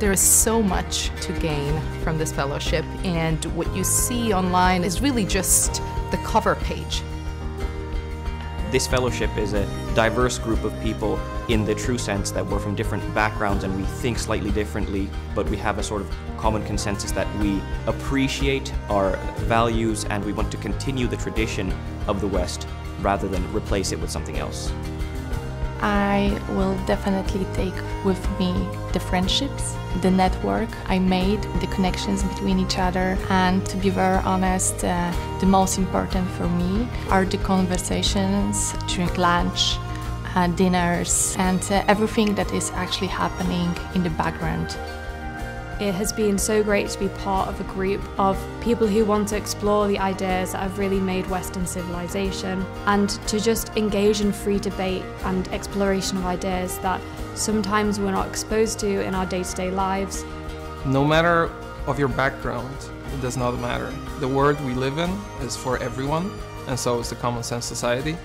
There is so much to gain from this fellowship, and what you see online is really just the cover page. This fellowship is a diverse group of people in the true sense that we're from different backgrounds and we think slightly differently, but we have a sort of common consensus that we appreciate our values and we want to continue the tradition of the West rather than replace it with something else. I will definitely take with me the friendships, the network I made, the connections between each other, and to be very honest, uh, the most important for me are the conversations during lunch, uh, dinners, and uh, everything that is actually happening in the background. It has been so great to be part of a group of people who want to explore the ideas that have really made Western civilization and to just engage in free debate and exploration of ideas that sometimes we're not exposed to in our day to day lives. No matter of your background, it does not matter. The world we live in is for everyone, and so is the Common Sense Society.